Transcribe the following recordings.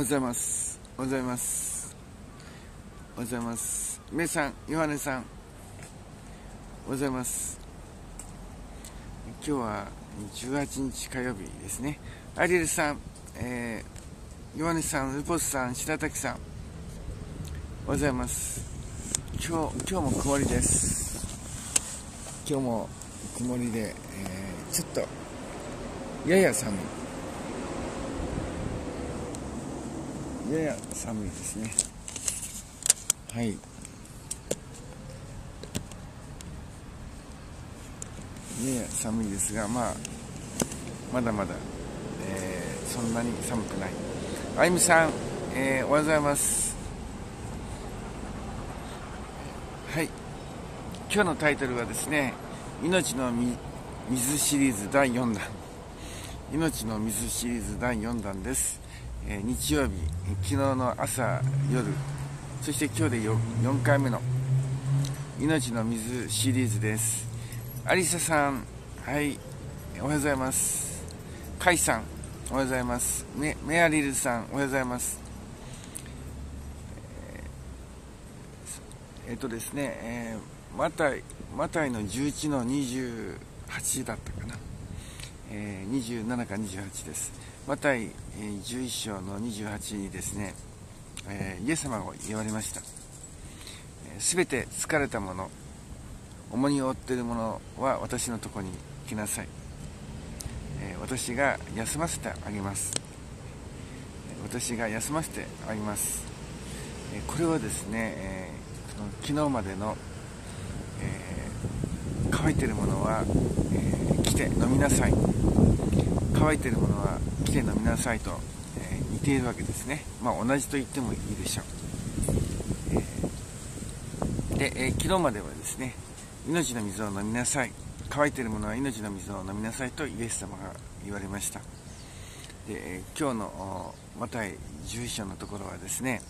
はようございます。おはようございます。おはようございます。めさんヨハネさんおはようございます。今日は18日火曜日です。ねアリエルさん、えー、ヨハネさんルポスさん白滝さんおはようございます。今日今日も曇りです。今日も曇りで、えー、ちょっとやや寒いやや寒いですね。はい。やや寒いですがまあまだまだ、えー、そんなに寒くない。あゆみさん、えー、おはようございます。はい。今日のタイトルはですね命の水シリーズ第4弾。命の水シリーズ第4弾です。え日曜日昨日の朝夜そして今日で 4, 4回目の命の水シリーズです。アリサさんはいおはようございます。カイさんおはようございます。メメアリルさんおはようございます。えっ、ー、とですね、えー、マタイマタイの11の28だったかな、えー、27か28です。マタイ11章の28にですね、えイエス様が言われました。すべて疲れた者重荷を負っている者は私のとこに来なさい。私が休ませてあげます。私が休ませてあげます。これはですね昨日までのえ乾いているものは来て飲みなさい。乾いているものは来て飲みなさいと、えー、似ているわけですね。まあ同じと言ってもいいでしょう。えー、で、えー、昨日まではですね、命の水を飲みなさい。乾いているものは命の水を飲みなさいとイエス様が言われました。で、今日のマタイ11章のところはですね、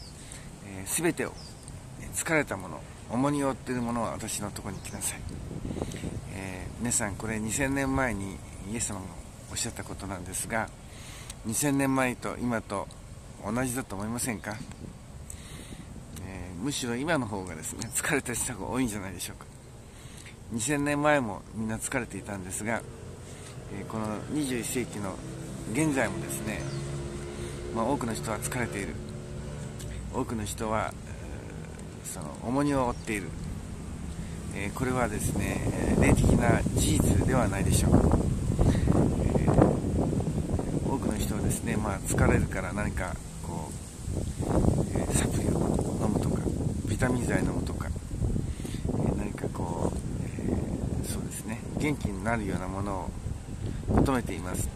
す、え、べ、てを疲れたもの、重荷を負っているものは私のところに来なさい。えー、皆さんこれ2000年前にイエス様がおっしゃったことなんですが2000年前と今と同じだと思いませんか、えー、むしろ今の方がですね疲れた人が多いんじゃないでしょうか。2000年前もみんな疲れていたんですが、えー、この21世紀の現在もですね、まあ、多くの人は疲れている。多くの人は、えー、その重荷を負っている、えこれはですね霊的な事実ではないでしょうか人はですね、まあ、疲れるから何かこう、えー、サプリを飲むとかビタミン剤飲むとか、えー、何かこう、えー、そうですね。元気になるようなものを求めています。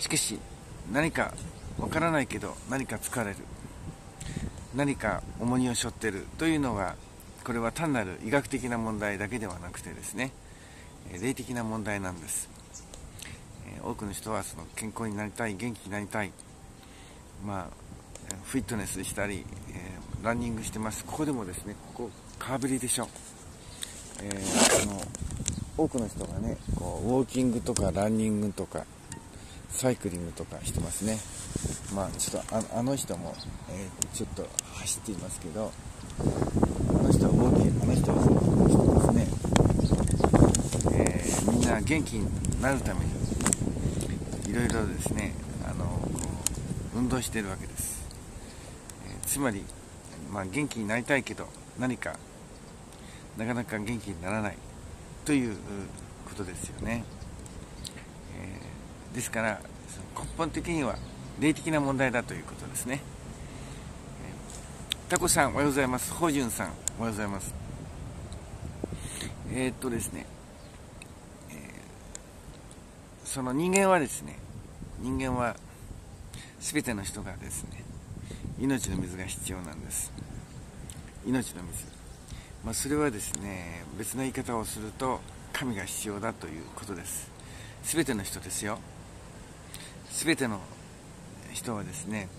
しかし何かわからないけど何か疲れる。何か重荷を背負ってる。というのはこれは単なる医学的な問題だけではなくてですね霊的な問題なんです。多くの人はその健康になりたい元気になりたいまあフィットネスしたり、えー、ランニングしてます。ここでもですねここ川べりでしょ、えー、の多くの人がねこうウォーキングとかランニングとかサイクリングとかしてますね。まあちょっとあの人も、えー、ちょっと走っていますけどあの人はウォーキングあの人はその人ですね、えー、みんな元気になるためにいろいろですねあの運動しているわけです、えー、つまり、まあ、元気になりたいけど何かなかなか元気にならないということですよね、えー、ですから根本的には霊的な問題だということですね、えー、タコさんおはようございます。ホジュンさんおはようございます。えー、っとですねその人間はですね人間は全ての人がですね命の水が必要なんです。命の水、まあ、それはですね別の言い方をすると神が必要だということです。全ての人ですよ。全ての人はですね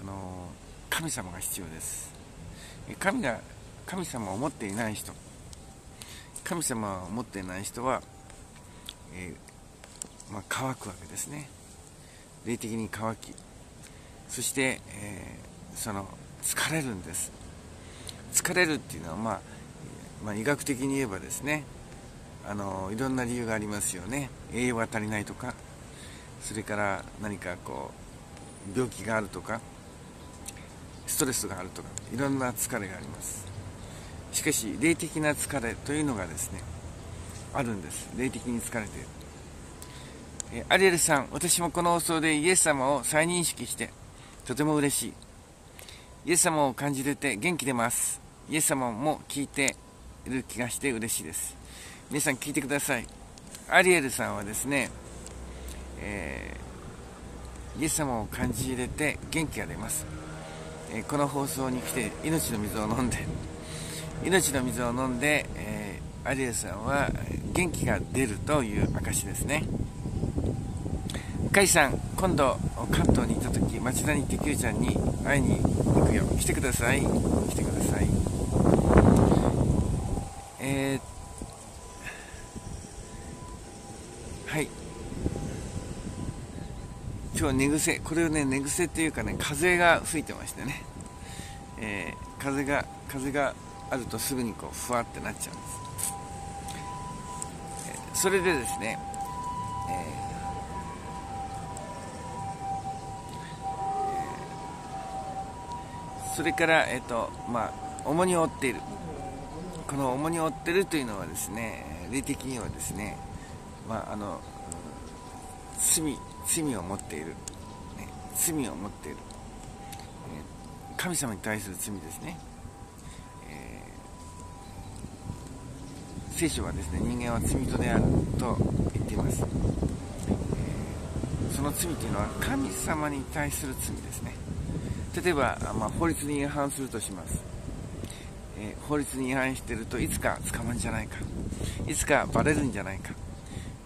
あの神様が必要です。神が神様を持っていない人。神様を持っていない人は、えー、まあ、乾くわけですね。霊的に乾きそして、えー、その疲れるんです。疲れるっていうのは、まあ、まあ、医学的に言えばですねあのいろんな理由がありますよね。栄養が足りないとかそれから何かこう病気があるとかストレスがあるとかいろんな疲れがあります。しかし霊的な疲れというのがですねあるんです。霊的に疲れている。えアリエルさん私もこの放送でイエス様を再認識してとても嬉しい。イエス様を感じれて元気出ます。イエス様も聞いている気がして嬉しいです。皆さん聞いてください。アリエルさんはですね、えー、イエス様を感じ入れて元気が出ます、えー、この放送に来て命の水を飲んで命の水を飲んで、えー、アリエルさんは元気が出るという証ですね。甲斐さん今度関東に行った時町田に行って Q ちゃんに会いに行くよ来てください。来てください。えー、はい。今日寝癖。これをね寝癖っていうかね風が吹いてましてね、えー、風が風があるとすぐにこうふわってなっちゃうんです、えー、それでですね、えーそれから、えっとまあ、重荷を負っている。この重荷を負っているというのはですね霊的にはですね、まあ、あの罪罪を持っている、ね、罪を持っている、え神様に対する罪ですね、えー、聖書はですね人間は罪人であると言っています、その罪というのは神様に対する罪ですね。例えば、まあ、法律に違反するとします、えー、法律に違反してるといつか捕まるんじゃないか。いつかバレるんじゃないか。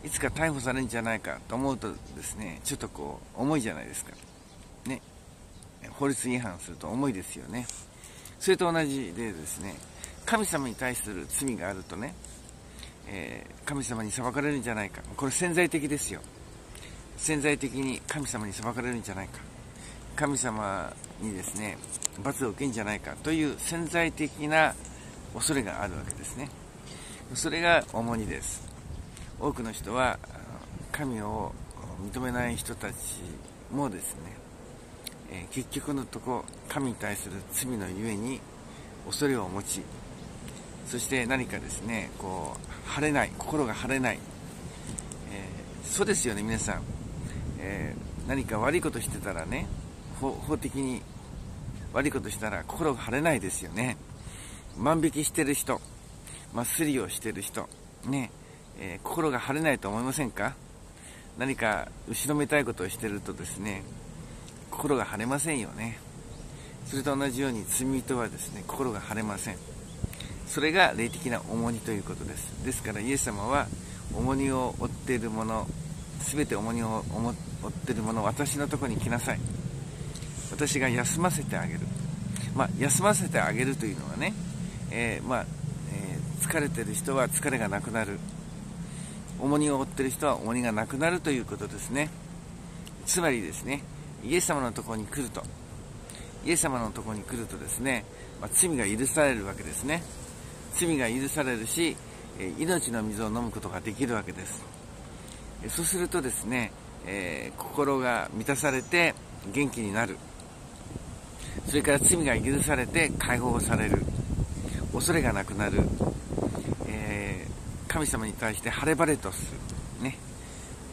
いつか逮捕されるんじゃないか。と思うとですねちょっとこう重いじゃないですか。ね。法律違反すると重いですよね。それと同じでですね神様に対する罪があるとね、えー、神様に裁かれるんじゃないか。これ潜在的ですよ。潜在的に神様に裁かれるんじゃないか。神様にですね罰を受けんじゃないかという潜在的な恐れがあるわけですね。それが重荷です。多くの人は神を認めない人たちもですね、え結局のとこ神に対する罪のゆえに恐れを持ちそして何かですねこう晴れない心が晴れない、えー、そうですよね皆さん、えー、何か悪いことしてたらね法的に悪いことしたら心が晴れないですよね。万引きしてる人、まあ、スリをしてる人ね、えー、心が晴れないと思いませんか？何か後ろめたいことをしてるとですね心が晴れませんよね。それと同じように罪人はですね心が晴れません。それが霊的な重荷ということです。ですからイエス様は重荷を負っているもの全て重荷を負っているもの私のとこに来なさい。私が休ませてあげる、まあ、休ませてあげるというのはね、えー、まあえー、疲れてる人は疲れがなくなる。重荷を負ってる人は重荷がなくなるということですね。つまりですねイエス様のところに来ると。イエス様のところに来るとですね、まあ、罪が許されるわけですね。罪が許されるし命の水を飲むことができるわけです。そうするとですね、えー、心が満たされて元気になる。それから罪が許されて解放される。恐れがなくなる、えー、神様に対して晴れ晴れとする。ね、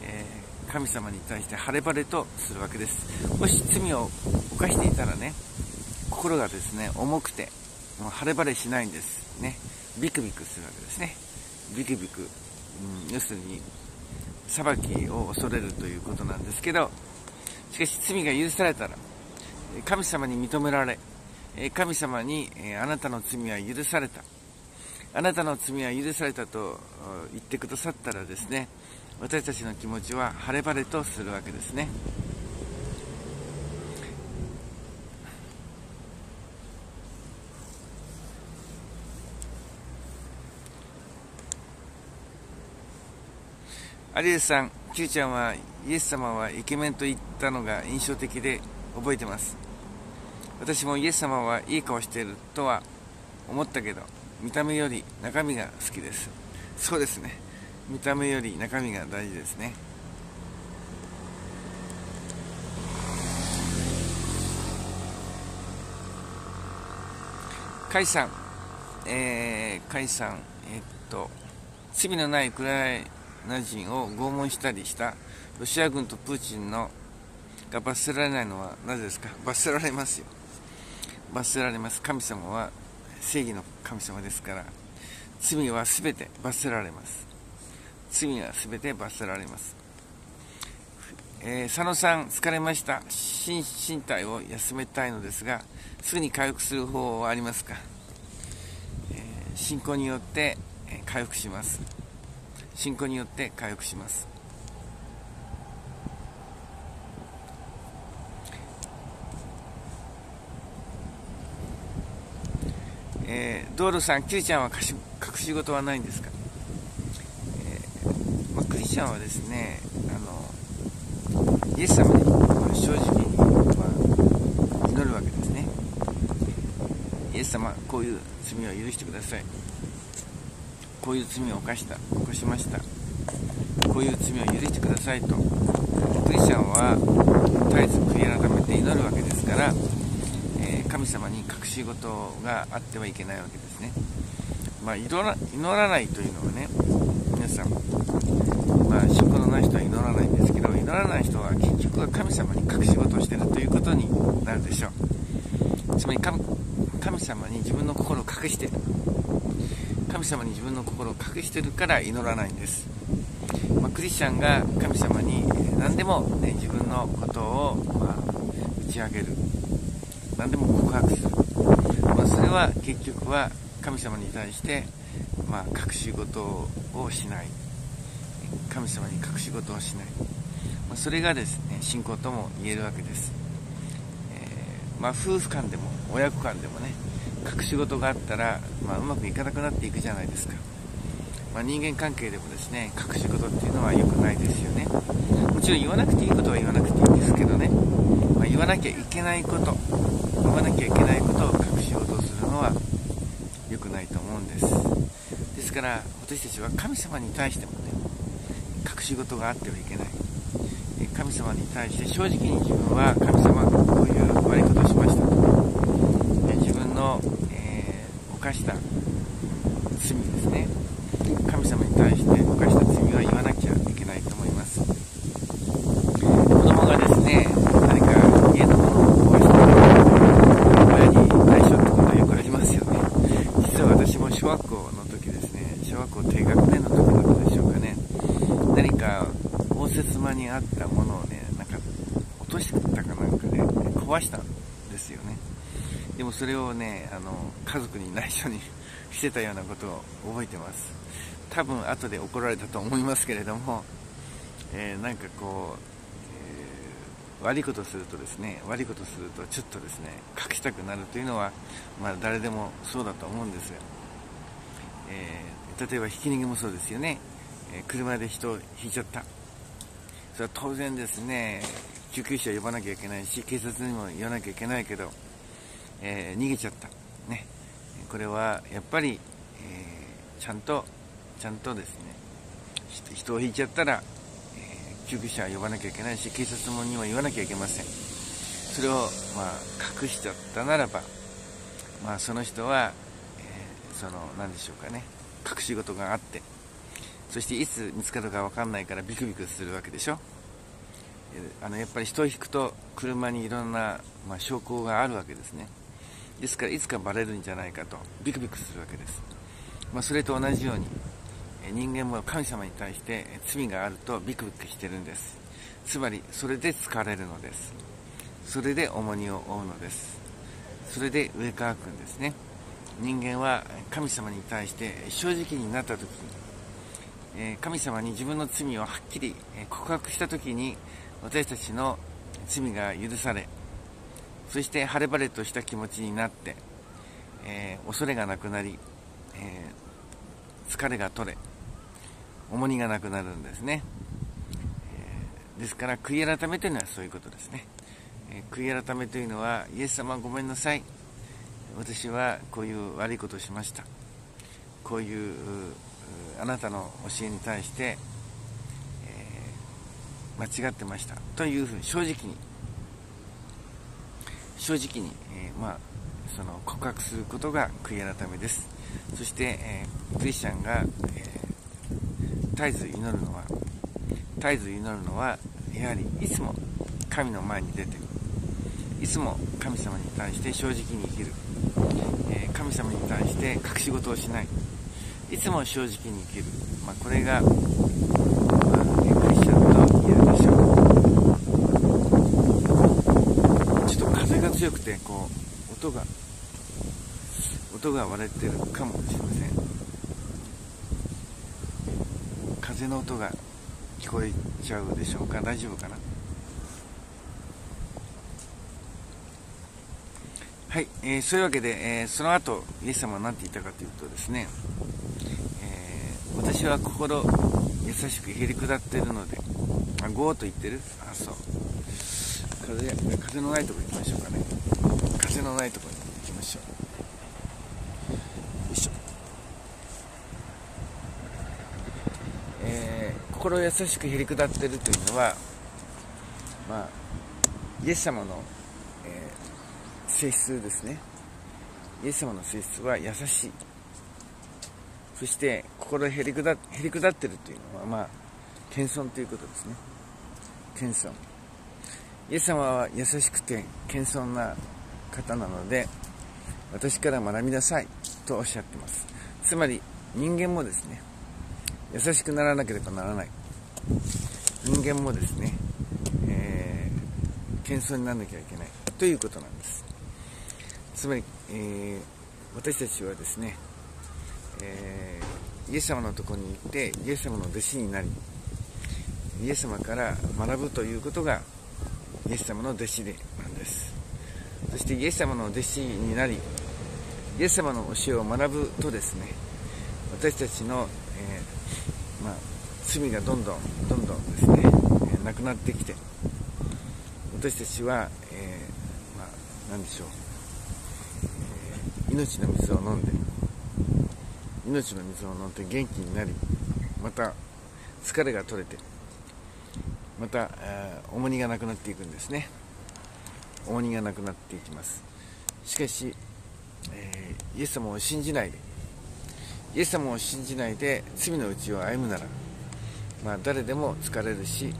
えー、神様に対して晴れ晴れとするわけです。もし罪を犯していたらね心がですね重くてもう晴れ晴れしないんです。ね。ビクビクするわけですね。ビクビク、うん、要するに裁きを恐れるということなんですけどしかし罪が許されたら神様に認められ、神様にあなたの罪は許された。あなたの罪は許されたと言ってくださったらですね、私たちの気持ちは晴れ晴れとするわけですね。有吉さん、Q ちゃんはイエス様はイケメンと言ったのが印象的で覚えてます。私もイエス様はいい顔しているとは思ったけど見た目より中身が好きです。そうですね。見た目より中身が大事ですね。甲斐さん、えー、甲斐さん、えー、っと、罪のないウクライナ人を拷問したりしたロシア軍とプーチンのが罰せられないのはなぜですか？罰せられますよ。罰せられます。神様は正義の神様ですから、罪はすべて罰せられます。罪はすべて罰せられます。えー、佐野さん、疲れました。身身体を休めたいのですが、すぐに回復する方法はありますか、えー、信仰によって、回復します。信仰によって回復します。えー、ドールさん、キリちゃんは隠し事はないんですか、えーまあ、クリスチャンはですね、あのイエス様に正直に、まあ、祈るわけですね。イエス様、こういう罪を許してください。こういう罪を犯した、起こしました。こういう罪を許してくださいと、クリスチャンは絶えず悔い改めて祈るわけですから、神様に隠し事があってはいけないわけですね。まあ、祈らないというのはね、皆さん、まあ、信仰のない人は祈らないんですけど、祈らない人は結局は神様に隠し事をしているということになるでしょう。つまり神様に自分の心を隠している。神様に自分の心を隠しているから祈らないんです。まあ、クリスチャンが神様に何でも、ね、自分のことを、まあ、打ち上げる。何でも告白する、まあ、それは結局は神様に対して、まあ、隠し事をしない。神様に隠し事をしない、まあ、それがですね信仰とも言えるわけです、えー、まあ、夫婦間でも親子間でもね隠し事があったら、まあ、うまくいかなくなっていくじゃないですか、ま人間関係でもですね隠し事っていうのは良くないですよね。もちろん言わなくていいことは言わなくていいんですけどね、ま言わなきゃいけないこと飲まなきゃいけないことを隠しようとするのは良くないと思うんです。ですから私たちは神様に対してもね隠し事があってはいけない。神様に対して正直に自分は神様がこういう悪いことをしました。と自分の、えー、犯した罪ですね神様に対して犯した罪は言わなきゃいけないと思います子供がですねにあったものをね、なんか落としてたかなんかで、壊したんですよね。でもそれをね、あの、家族に内緒にしてたようなことを覚えてます。多分後で怒られたと思いますけれども、えー、なんかこう、えー、悪いことするとですね、悪いことするとちょっとですね、隠したくなるというのは、まあ誰でもそうだと思うんですが、えー、例えばひき逃げもそうですよね。え車で人を引いちゃった。それは当然ですね、救急車呼ばなきゃいけないし、警察にも言わなきゃいけないけど、えー、逃げちゃった。これはやっぱり、えー、ちゃんと、ちゃんとですね、人を引いちゃったら、えー、救急車は呼ばなきゃいけないし、警察もにも言わなきゃいけません。それを、まあ、隠しちゃったならば、まあ、その人は、えー、その、何でしょうかね、隠し事があって、そしていつ見つかるか分かんないからビクビクするわけでしょあのやっぱり人を引くと車にいろんな、まあ、証拠があるわけですねですからいつかバレるんじゃないかとビクビクするわけです、まあ、それと同じように人間も神様に対して罪があるとビクビクしてるんです。つまりそれで疲れるのです。それで重荷を負うのです。それで上乾くんですね。人間は神様に対して正直になった時に神様に自分の罪をはっきり告白した時に私たちの罪が許されそして晴れ晴れとした気持ちになって、えー、恐れがなくなり、えー、疲れが取れ重荷がなくなるんですね、えー、ですから悔い改めというのはそういうことですね。え悔い改めというのはイエス様ごめんなさい。私はこういう悪いことをしました。こういうあなたの教えに対して、え、間違ってました。というふうに正直に正直に、えー、まあ、その告白することが悔い改めです。そして、えー、クリスチャンが、え絶えず祈るのは絶えず祈るのはやはりいつも神の前に出ていつも神様に対して正直に生きる、え神様に対して隠し事をしない。いつも正直に生きる、まあ、これが、まあ、クリスチャンと言えるでしょうちょっと風が強くてこう音が音が割れてるかもしれません風の音が聞こえちゃうでしょうか？大丈夫かな？はい、えー、そういうわけで、えー、その後イエス様は何て言ったかというとですねえー私は心優しくへり下っているので、あ、ゴーと言ってる？あ、そう。風、風のないとこ行きましょうかね。風のないところに行きましょう。よいしょ。えー、心優しくへり下ってるというのは、まあ、イエス様の、えー、性質ですね。イエス様の性質は優しい。そして心へりくだへりくだってるというのは、まあ、謙遜ということですね。謙遜。イエス様は優しくて謙遜な方なので、私から学びなさいとおっしゃってます。つまり人間もですね、優しくならなければならない。人間もですね、えー、謙遜にならなきゃいけないということなんです。つまり、えー、私たちはですね、えー、イエス様のとこに行ってイエス様の弟子になりイエス様から学ぶということがイエス様の弟子でなんですそしてイエス様の弟子になりイエス様の教えを学ぶとですね私たちの、えー、まあ、罪がどんどんどんどんですね、えー、なくなってきて私たちは、えー、まあ、何でしょう、え命の水を飲んで命の水を飲んで元気になりまた疲れが取れてまた重荷がなくなっていくんですね。重荷がなくなっていきます。しかし、えー、イエス様を信じないでイエス様を信じないで罪の道を歩むなら、まあ、誰でも疲れるし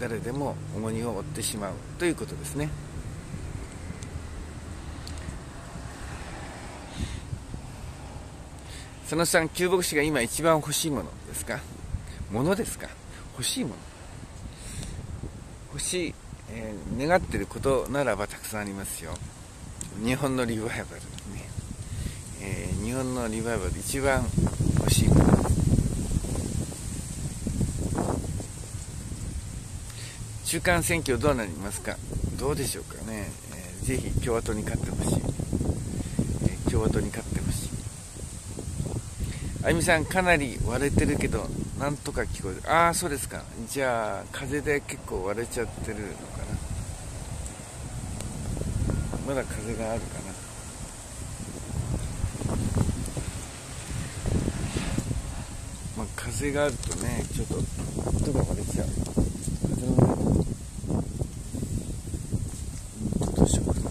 誰でも重荷を負ってしまうということですね。その3、旧牧師が今一番欲しいものですか？ものですか？欲しいもの欲しい、えー、願ってることならばたくさんありますよ。日本のリバイバルね。えー、日本のリバイバル一番欲しいもの中間選挙どうなりますか？どうでしょうかね。えー、ぜひ共和党に勝ってほしい。えー、共和党に勝ってほしい。あゆみさんかなり割れてるけどなんとか聞こえるああそうですかじゃあ風で結構割れちゃってるのかまだ風があるかな。まあ風があるとねちょっと音が割れちゃう。風のねどうしようかな。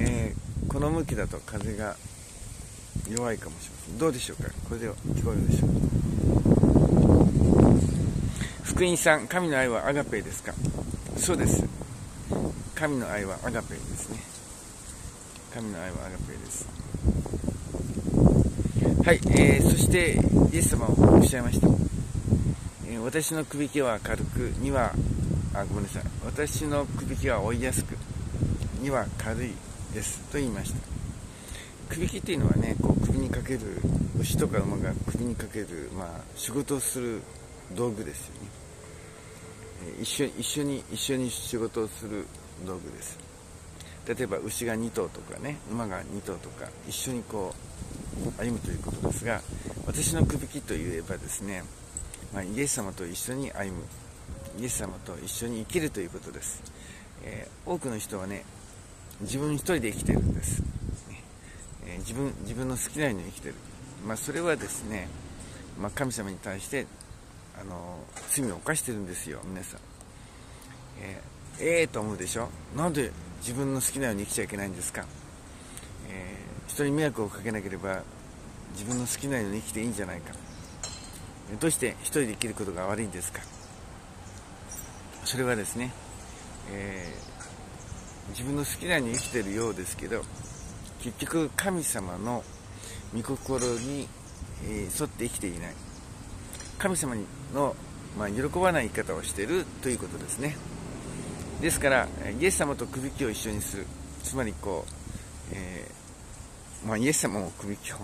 えー、この向きだと風が弱いかもしれません。どうでしょうか？これでは聞こえるでしょう福音さん神の愛はアガペですか？そうです。神の愛はアガペですね。神の愛はアガペです。はい、えー、そしてイエス様はおっしゃいました、えー、私のくびきは軽くにはあごめんなさい。私のくびきは追いやすくには軽いです。と言いました。首切っていうのはねこう首にかける牛とか馬が首にかける、まあ、仕事をする道具ですよね、一緒一緒に一緒に仕事をする道具です。例えば牛が2頭とかね馬が2頭とか一緒にこう歩むということですが私の首切といえばですね、まあ、イエス様と一緒に歩むイエス様と一緒に生きるということです、えー、多くの人はね自分一人で生きてるんです、えー、自分自分の好きなように生きてる、まあ、それはですね、まあ、神様に対してあの罪を犯してるんですよ皆さん。えー、えー、と思うでしょ。なんで自分の好きなように生きちゃいけないんですか、えー、人に迷惑をかけなければ自分の好きなように生きていいんじゃないか。どうして一人で生きることが悪いんですか？それはですね、えー、自分の好きなように生きてるようですけど結局神様の御心に、え沿って生きていない。神様の、まあ、喜ばない言い方をしてるということですね。ですからイエス様とくびきを一緒にする。つまりこう、えー、まあ、イエス様もくびきを、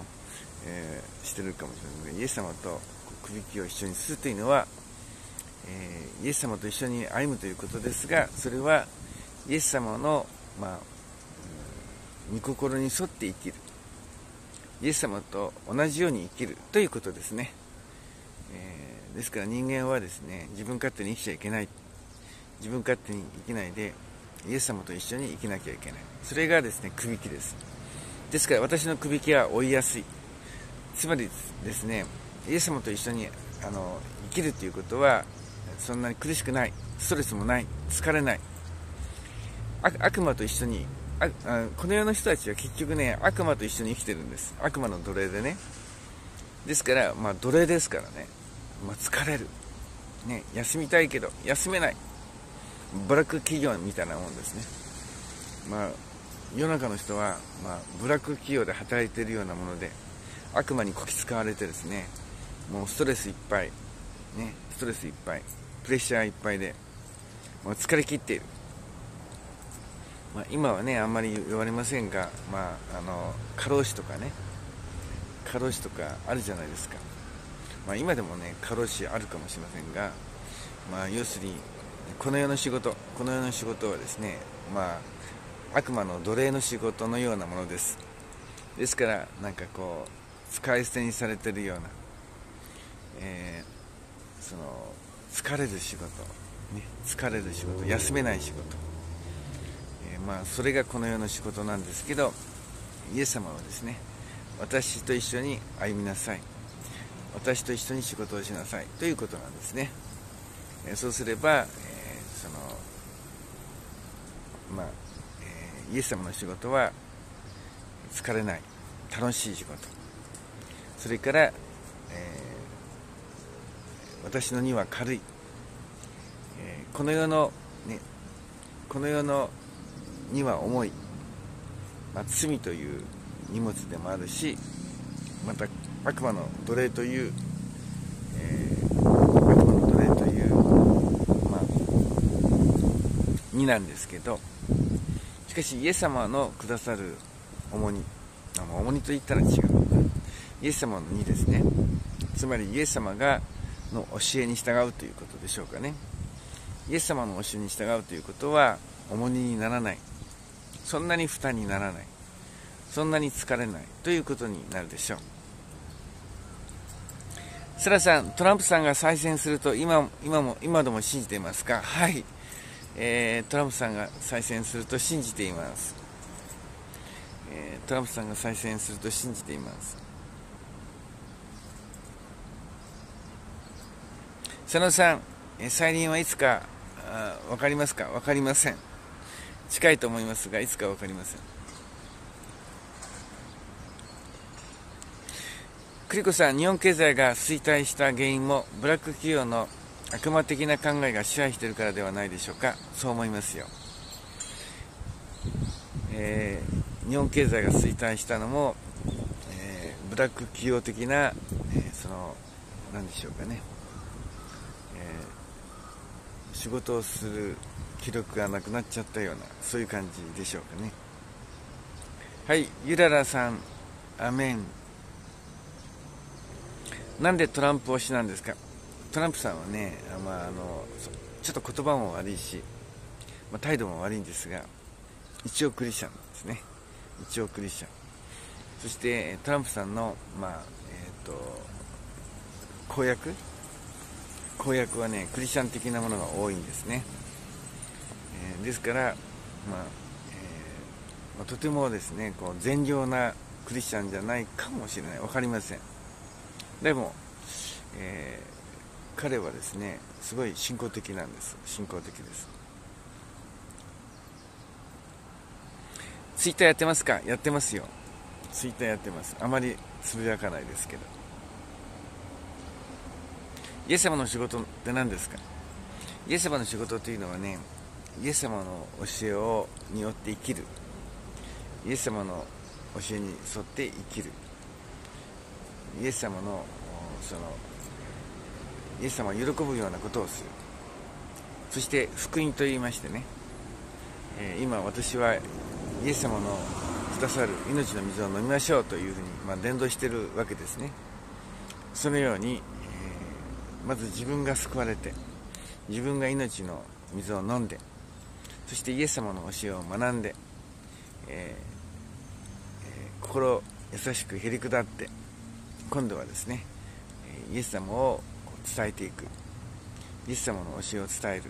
えー、してるかもしれないのでイエス様とくびきを一緒にするというのは、えー、イエス様と一緒に歩むということですがそれはイエス様の、まあ、御心に沿って生きる。イエス様と同じように生きるということですね、えー、ですから人間はですね自分勝手に生きちゃいけない。自分勝手に生きないでイエス様と一緒に生きなきゃいけない。それがですねくびきです。ですから私のくびきは追いやすい。つまりですねイエス様と一緒にあの生きるということはそんなに苦しくない。ストレスもない。疲れない。悪魔と一緒にあこの世の人たちは結局ね悪魔と一緒に生きてるんです。悪魔の奴隷でね。ですからまあ奴隷ですからね、まあ、疲れる、ね、休みたいけど休めない。ブラック企業みたいなもんですねまあ世の中の人は、まあ、ブラック企業で働いているようなもので悪魔にこき使われてですねもうストレスいっぱい、ね、ストレスいっぱい、プレッシャーいっぱいで、もう疲れ切っている。まあ、今はね、あんまり言われませんが、まあ、あの過労死とかね、過労死とかあるじゃないですか。まあ、今でもね、過労死あるかもしれませんが、まあ、要するに、この世の仕事、この世の仕事はですね、まあ、悪魔の奴隷の仕事のようなものです。ですから、なんかこう、使い捨てにされてるような、えー、その疲れる仕事、ね、疲れる仕事休めない仕事、えー、まあ、それがこの世の仕事なんですけどイエス様はですね私と一緒に歩みなさい。私と一緒に仕事をしなさい。ということなんですね、え、そうすれば、えそのまあえイエス様の仕事は疲れない。楽しい仕事。それから、え私の荷は軽い、え、この世の、ね、この世の荷は重い、まあ、罪という荷物でもあるしまた悪魔の奴隷という、えー、悪魔の奴隷という、まあ、荷なんですけどしかしイエス様のくださる重荷重荷と言ったら違うイエス様の荷ですね。つまりイエス様がの教えに従うということでしょうかね。イエス様の教えに従うということは重荷にならない。そんなに負担にならない。そんなに疲れない。ということになるでしょう。セラさんトランプさんが再選すると今今も今でも信じていますか？はい、えー、トランプさんが再選すると信じています、えー、トランプさんが再選すると信じています佐野さん、再臨はいつか分かりますか？分かりません。近いと思いますが、いつか分かりません。栗子さん、日本経済が衰退した原因も、ブラック企業の悪魔的な考えが支配してるからではないでしょうか。そう思いますよ。えー、日本経済が衰退したのも、えー、ブラック企業的な、えー、その、何でしょうかね。え仕事をする記録がなくなっちゃったようなそういう感じでしょうかねはいゆららさんアメンなんでトランプ推しなんですか？トランプさんはね、まあ、あのちょっと言葉も悪いし、まあ、態度も悪いんですが一応クリスチャンですね。一応クリスチャン。そしてトランプさんの、まあえーと、公約？公約はねクリスチャン的なものが多いんですね、えー、ですから、まあえー、まあ、とてもですねこう善良なクリスチャンじゃないかもしれない。分かりません。でも、えー、彼はですねすごい信仰的なんです。信仰的です。ツイッターやってますか？やってますよ。ツイッターやってます。あまりつぶやかないですけど。イエス様の仕事って何ですか？イエス様の仕事というのはねイエス様の教えをによって生きる。イエス様の教えに沿って生きる。イエス様のそのイエス様が喜ぶようなことをする。そして福音と言いましてね、え、今私はイエス様のくださる命の水を飲みましょうというふうに、まあ、伝道してるわけですね。そのようにえまず自分が救われて自分が命の水を飲んでそしてイエス様の教えを学んで、えー、心優しくへり下って今度はですねイエス様を伝えていく。イエス様の教えを伝える、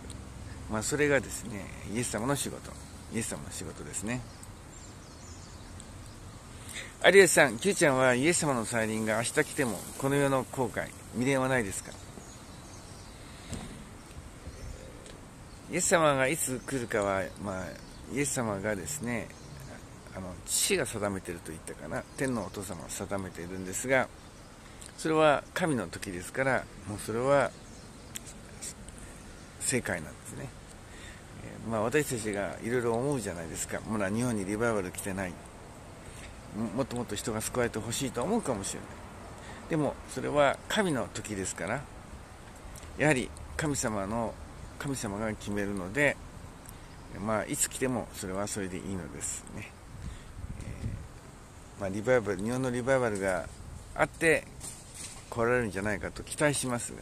まあ、それがですねイエス様の仕事。イエス様の仕事ですね。有吉さん、Q ちゃんはイエス様の再臨が明日来てもこの世の後悔、未練はないですか？イエス様がいつ来るかは、まあ、イエス様がですねあの父が定めてると言ったかな。天のお父様が定めているんですがそれは神の時ですからもうそれは正解なんですね、え、まあ、私たちがいろいろ思うじゃないですか。まだ日本にリバイバル来てない。もっともっと人が救われてほしいと思うかもしれない。でもそれは神の時ですからやはり神様の神様が決めるので、まあ、いつ来てもそれはそれでいいのですね。えー、まあ、リバイバル日本のリバイバルがあって来られるんじゃないかと期待しますが、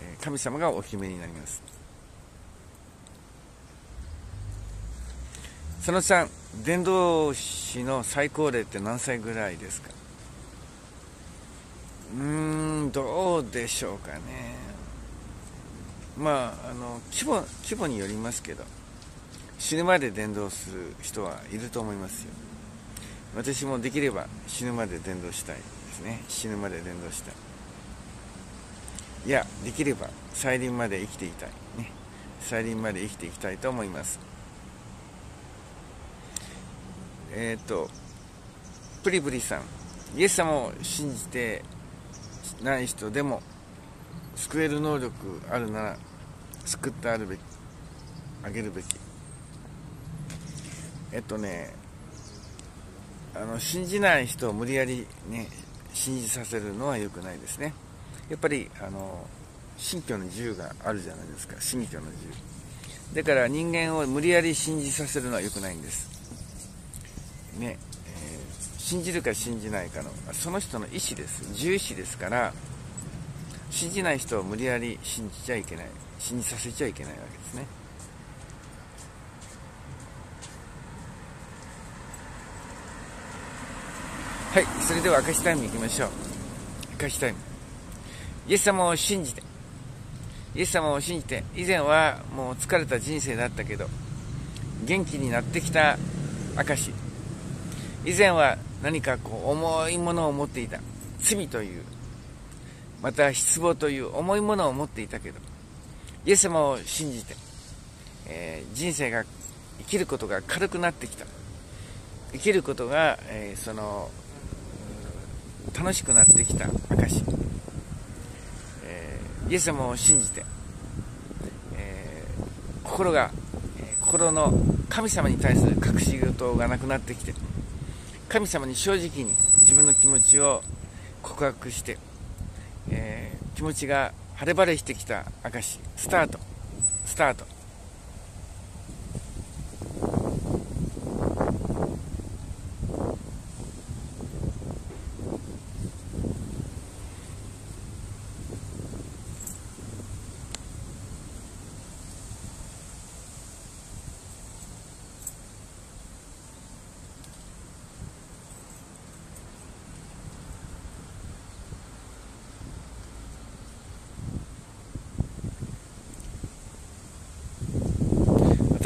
え、神様がお決めになります。その3、伝道師の最高齢って何歳ぐらいですか？うーん、どうでしょうかね。まあ、あの規模規模によりますけど死ぬまで伝道する人はいると思いますよ私もできれば死ぬまで伝道したいですね。死ぬまで伝道したいいやできれば再臨まで生きていたい。ね。再臨まで生きていきたいと思います。えっ、ー、とプリプリさん。イエス様を信じてない人でも救える能力あるなら救ってあるべきあげるべき。えっとねあの信じない人を無理やりね信じさせるのは良くないですね。やっぱりあの信教の自由があるじゃないですか。信教の自由。だから人間を無理やり信じさせるのは良くないんです。ね、えー、信じるか信じないかのその人の意思です。自由意志ですから信じない人を無理やり信じちゃいけない。信じさせちゃいけないわけですね。はいそれでは明石タイムいきましょう。明石タイム。イエス様を信じて。イエス様を信じて。以前はもう疲れた人生だったけど元気になってきた証以前は何かこう重いものを持っていた。罪という。また失望という重いものを持っていたけど。イエス様を信じて、えー、人生が生きることが軽くなってきた。生きることが、えー、その楽しくなってきた証、えー、イエス様を信じて、え心が、え心の神様に対する隠し事がなくなってきて神様に正直に自分の気持ちを告白してえー、気持ちが晴れ晴れしてきた証スタートスタート。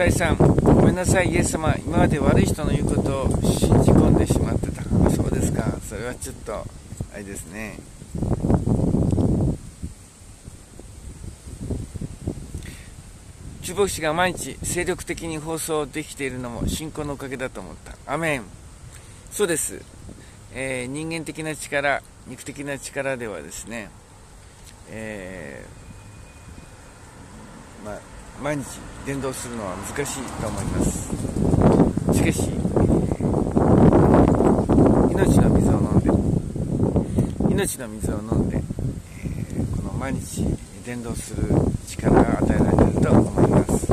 二人さんごめんなさいイエス様。今まで悪い人の言うことを信じ込んでしまってた。そうですか。それはちょっとあれですね。中牧師が毎日精力的に放送できているのも信仰のおかげだと思った。アメン。そうです、えー、人間的な力肉的な力ではですね、えー、まあ、毎日伝道するのは難しいと思います。しかし命の水を飲んで命の水を飲んで、え、この毎日伝道する力が与えられていると思います。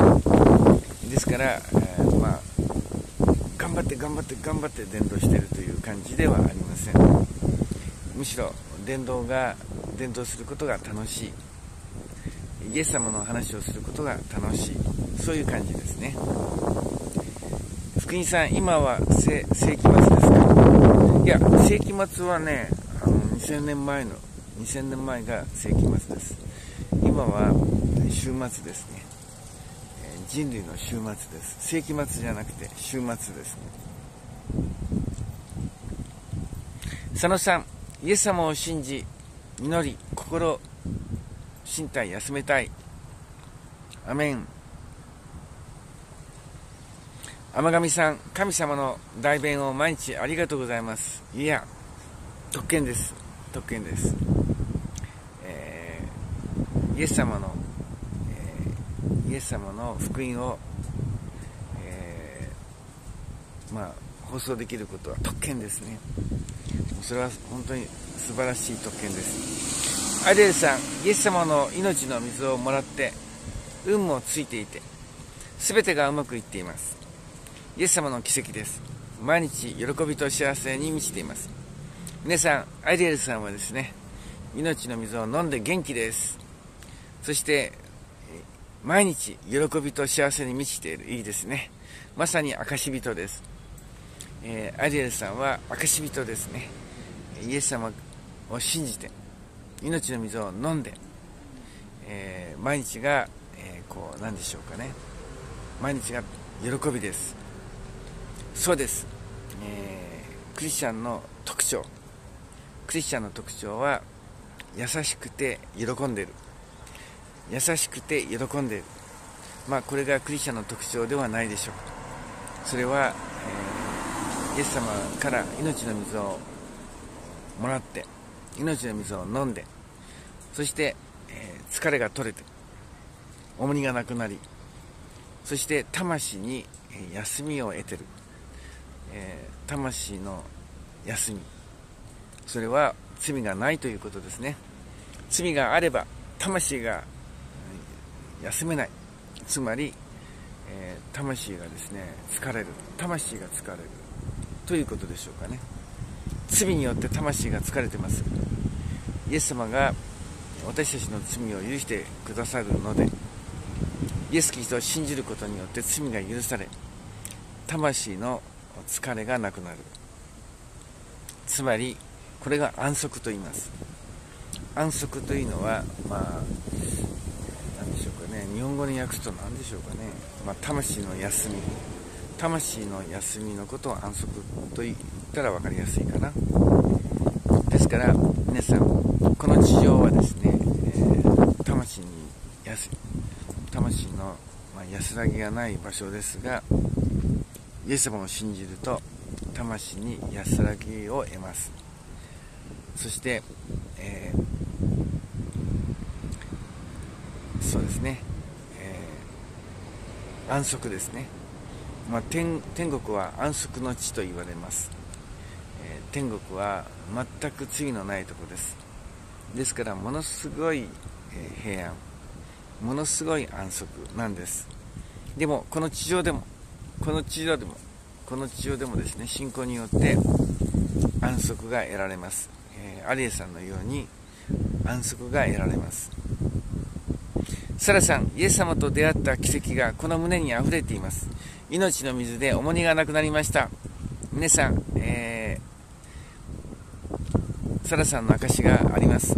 ですから、え、まあ頑張って頑張って頑張って伝道しているという感じではありません。むしろ伝道が伝道することが楽しい。イエス様の話をすることが楽しい。そういう感じですね。福音さん今は世紀末ですか？いや世紀末はねあの2000年前の2000年前が世紀末です。今は週末ですね。人類の週末です。世紀末じゃなくて週末ですね。佐野さんイエス様を信じ祈り心身体休めたい。アメン。天神さん神様の代弁を毎日ありがとうございます。いや特権です。特権です、えー、イエス様の、えー、イエス様の福音を、えー、まあ放送できることは特権ですね。それは本当に素晴らしい特権です。アリエルさんイエス様の命の水をもらって運もついていて全てがうまくいっています。イエス様の奇跡です。毎日喜びと幸せに満ちています。皆さんアイデルさんはですね命の水を飲んで元気です。そして毎日喜びと幸せに満ちているいいですね。まさに証人です。えー、アリエルさんは証人ですね。イエス様を信じて命の水を飲んで、えー、毎日が、えー、こう何でしょうかね。毎日が喜びです。そうです、えー、クリスチャンの特徴。クリスチャンの特徴は優しくて喜んでる。優しくて喜んでる。まあこれがクリスチャンの特徴ではないでしょう。それは、えー、イエス様から命の水をもらって命の水を飲んでそして、えー、疲れが取れて重荷がなくなりそして魂に休みを得てる、えー、魂の休み。それは罪がないということですね。罪があれば魂が休めない。つまり、えー、魂がですね疲れる。魂が疲れる。ということでしょうかね。罪によって魂が疲れてます。イエス様が私たちの罪を許してくださるのでイエス・キリストを信じることによって罪が許され魂の疲れがなくなる。つまりこれが安息と言います。安息というのはまあ何でしょうかね。日本語に訳すと何でしょうかね、まあ、魂の休み。魂の休みのことを安息と言ったら分かりやすいかな。ですから皆さんこの地上はですね、えー、魂に安魂の、まあ、安らぎがない場所ですがイエス様を信じると魂に安らぎを得ます。そして、えー、そうですね、えー、安息ですね。まあ、天国は安息の地と言われます、えー、天国は全く罪のないとこです。ですからものすごい、え、平安。ものすごい安息なんです。でもこの地上でもこの地上でもこの地上でもですね信仰によって安息が得られます、えー、アリエさんのように安息が得られます。サラさんイエス様と出会った奇跡がこの胸にあふれています。命の水で重荷がなくなりました。皆さん、えー、サラさんの証があります。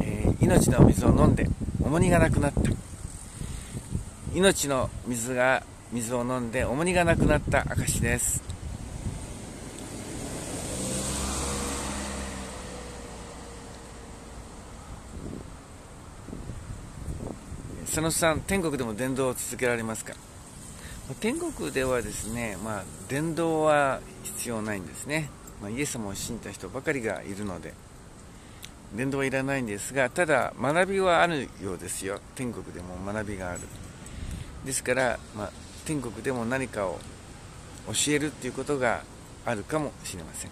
えー、命の水を飲んで重荷がなくなった。命の水が水を飲んで重荷がなくなった証ですその3天国でも伝道を続けられますか？天国ではですね、まあ、伝道は必要ないんですね、まあ、イエス様を信じた人ばかりがいるので。伝道はいらないんですがただ学びはあるようですよ。天国でも学びがある。ですから、まあ、天国でも何かを教えるっていうことがあるかもしれません。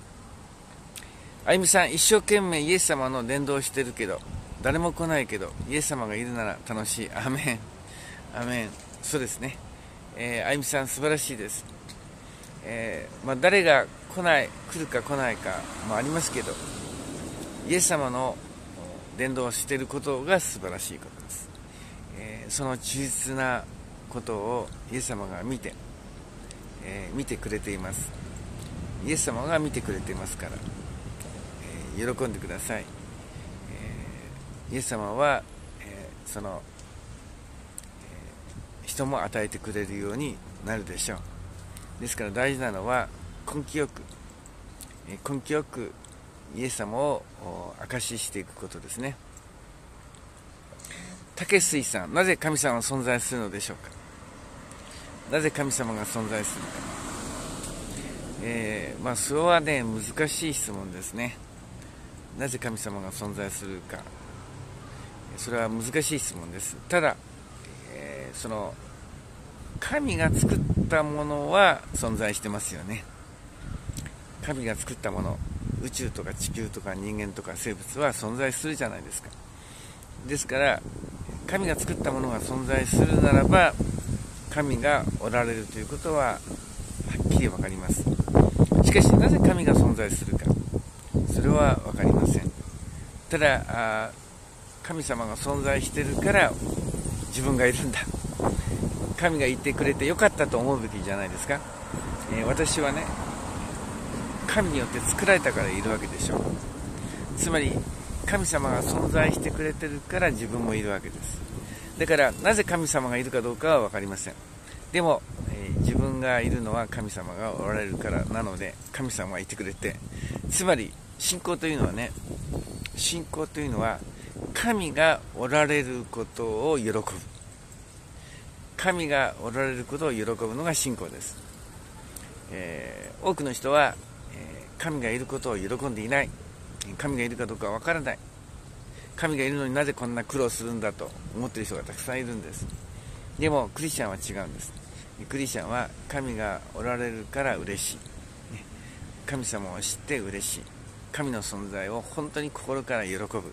あゆみさん一生懸命イエス様の伝道してるけど誰も来ないけどイエス様がいるなら楽しい。アメン。アメン。そうですね。えー、あゆみさん素晴らしいです、えー、まあ、誰が来ない来るか来ないかもありますけどイエス様の伝道をしていることが素晴らしいことです、えー、その忠実なことをイエス様が見て、え見てくれています。イエス様が見てくれていますから、え喜んでください、えイエス様は、えその人も与えてくれるようになるでしょう。ですから大事なのは根気よく根気よくイエス様を証ししていくことですね。竹水さんなぜ神様は存在するのでしょうか？なぜ神様が存在するのか。えー、まあそれはね難しい質問ですね。なぜ神様が存在するか。それは難しい質問です。ただえその神が作ったものは存在してますよね。神が作ったもの宇宙とか地球とか人間とか生物は存在するじゃないですか。ですから神が作ったものが存在するならば神がおられるということははっきり分かります。しかしなぜ神が存在するかそれは分かりません。ただ神様が存在してるから自分がいるんだ。神がいてくれてよかったと思うべきじゃないですか、えー、私はね神によって作られたからいるわけでしょつまり神様が存在してくれてるから自分もいるわけです。だからなぜ神様がいるかどうかは分かりません。でも、えー、自分がいるのは神様がおられるからなので神様はいてくれて。つまり信仰というのはね信仰というのは神がおられることを喜ぶ。神がおられることを喜ぶのが信仰です、えー、多くの人は、えー、神がいることを喜んでいない。神がいるかどうかわからない。神がいるのになぜこんな苦労するんだと思っている人がたくさんいるんです。でもクリスチャンは違うんです。クリスチャンは神がおられるから嬉しい。神様を知って嬉しい。神の存在を本当に心から喜ぶ。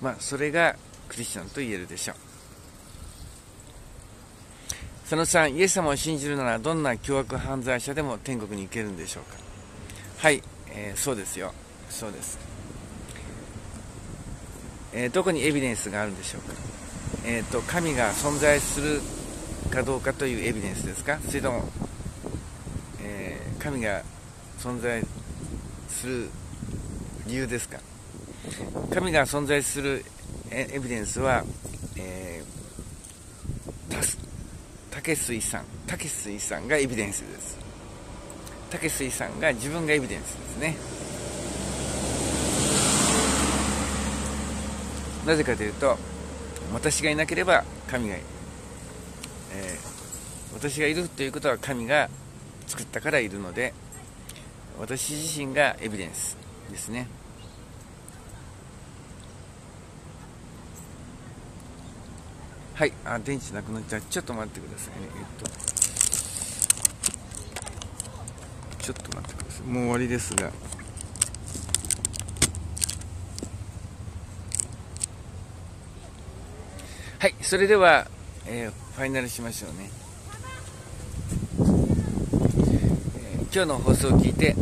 まあそれがクリスチャンと言えるでしょう。その3、イエス様を信じるならどんな凶悪犯罪者でも天国に行けるんでしょうか。はい、えー、そうですよ。そうです。えー、どこにエビデンスがあるんでしょうか。えっ、ー、と、神が存在するかどうかというエビデンスですか。それとも、え神が存在する理由ですか。神が存在するエビデンスは、えー、竹水さん竹水さんがエビデンスです。竹水さんが自分がエビデンスですね。なぜかというと私がいなければ神がいる、えー、私がいるということは神が作ったからいるので私自身がエビデンスですね。はい。あ電池なくなっちゃう。ちょっと待ってくださいね。えっと。ちょっと待ってください。もう終わりですが。はい。それでは、えー、ファイナルしましょうね、えー、今日の放送を聞いて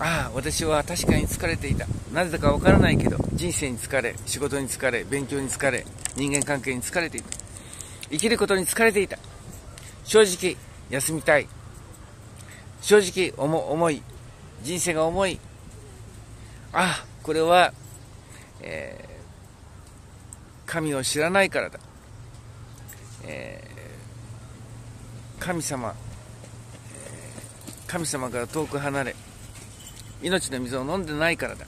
ああ私は確かに疲れていた。なぜだかわからないけど人生に疲れ仕事に疲れ勉強に疲れ人間関係に疲れていた。生きることに疲れていた。正直、休みたい。正直、重い。人生が重い。あ、これは、えー、神を知らないからだ。えー、神様、神様から遠く離れ命の水を飲んでないからだ、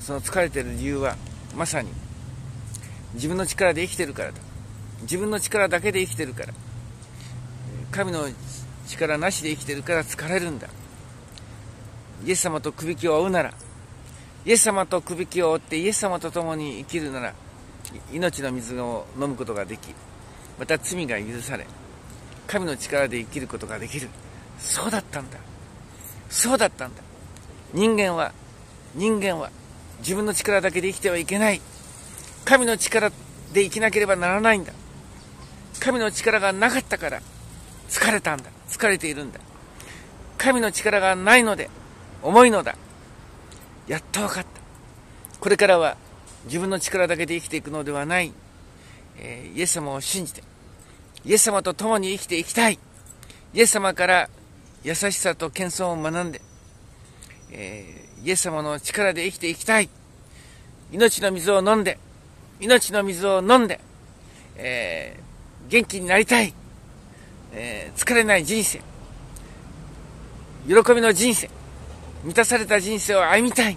その疲れてる理由はまさに自分の力で生きてるからだ。自分の力だけで生きてるから。神の力なしで生きてるから疲れるんだ。イエス様とくびきを追うなら。イエス様とくびきを追ってイエス様と共に生きるなら命の水を飲むことができまた罪が許され神の力で生きることができる。そうだったんだ。そうだったんだ。人間は人間は自分の力だけで生きてはいけない。神の力で生きなければならないんだ。神の力がなかったから疲れたんだ。疲れているんだ。神の力がないので重いのだ。やっと分かった。これからは自分の力だけで生きていくのではない、えー、イエス様を信じてイエス様と共に生きていきたい。イエス様から優しさと謙遜を学んで、えー、イエス様の力で生きていきたい。命の水を飲んで命の水を飲んで、えー、元気になりたい、えー、疲れない人生喜びの人生満たされた人生を歩みたい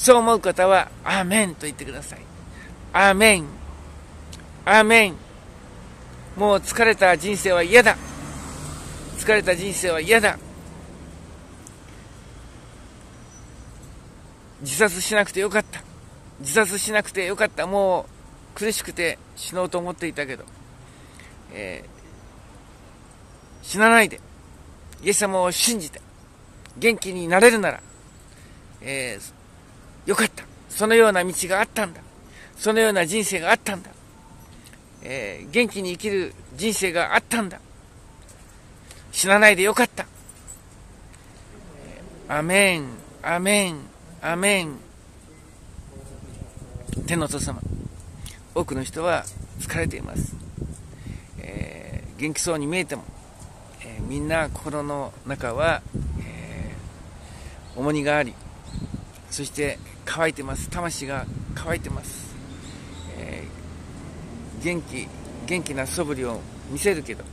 そう思う方は、アーメンと言ってください。アーメン。アーメン。もう疲れた人生は嫌だ。疲れた人生は嫌だ。自殺しなくてよかった。自殺しなくてよかった。もう苦しくて死のうと思っていたけど、えー、死なないで、イエス様を信じて、元気になれるなら、えー、よかった。そのような道があったんだ。そのような人生があったんだ。えー、元気に生きる人生があったんだ。死なないでよかった。アメン、アメン、アメン。天のお父様、多くの人は疲れています。えー、元気そうに見えても、えー、みんな心の中は、えー、重荷があり、そして乾いてます。魂が乾いてます、え、元気元気な素振りを見せるけど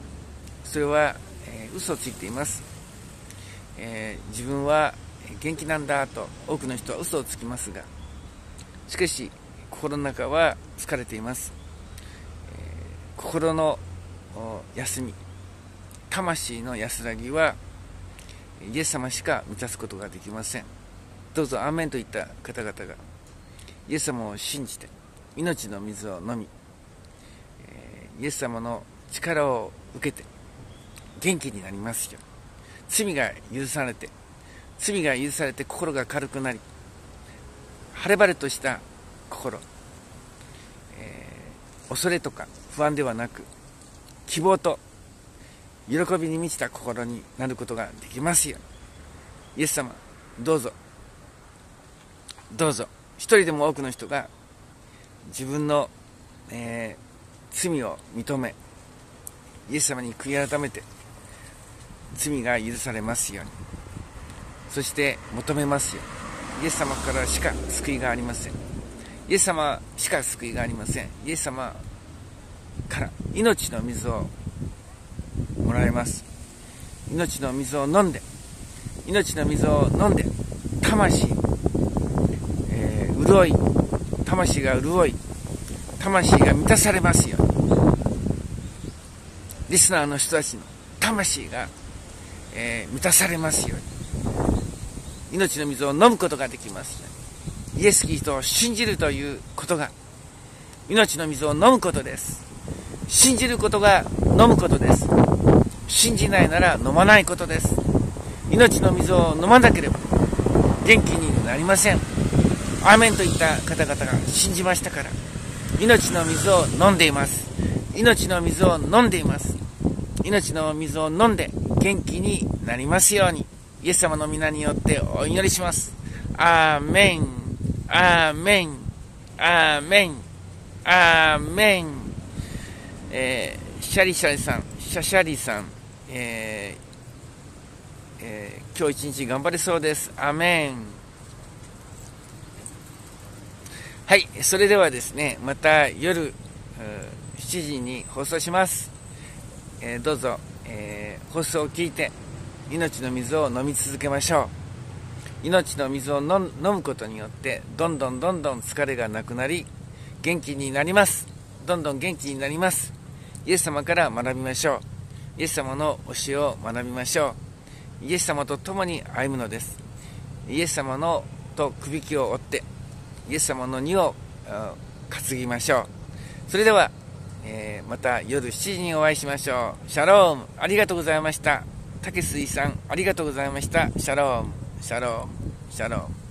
それは、えー、嘘をついています、え、自分は元気なんだと多くの人は嘘をつきますがしかし心の中は疲れています、えー、心の休み。魂の安らぎはイエス様しか満たすことができません。どうぞアーメンといった方々がイエス様を信じて命の水を飲み、えイエス様の力を受けて元気になりますよ罪が許されて罪が許されて心が軽くなり晴れ晴れとした心、えー、恐れとか不安ではなく希望と喜びに満ちた心になることができますように。イエス様どうぞ。どうぞ。一人でも多くの人が自分の、えー、罪を認めイエス様に悔い改めて罪が許されますように。そして求めますよイエス様からしか救いがありません。イエス様しか救いがありません。イエス様から命の水をもらえます。命の水を飲んで命の水を飲んで魂え潤い魂が潤い魂が満たされますように。リスナーの人たちの魂が、えー、満たされますように。命の水を飲むことができますイエス・キリストを信じるということが命の水を飲むことです。信じることが飲むことです。信じないなら飲まないことです。命の水を飲まなければ元気になりません。アーメンといった方々が信じましたから命の水を飲んでいます。命の水を飲んでいます。命の水を飲んで元気になりますように。イエス様の皆によってお祈りします。アーメン。アーメンアーメンアーメンえー、シャリシャリさんシャシャリさんえーえー、今日一日頑張れそうです。アーメンはい、それではですね、また夜7時に放送します。えー、どうぞ、えー、放送を聞いて命の水を飲み続けましょう。命の水を飲むことによってどんどんどんどん疲れがなくなり元気になります。どんどん元気になります。イエス様から学びましょう。イエス様の教えを学びましょう。イエス様と共に歩むのです。イエス様のとくびきを追ってイエス様の荷を担ぎましょう。それでは、えー、また夜7時にお会いしましょう。シャローム。ありがとうございました。竹水さん。ありがとうございました。シャローム。シャローシャロー。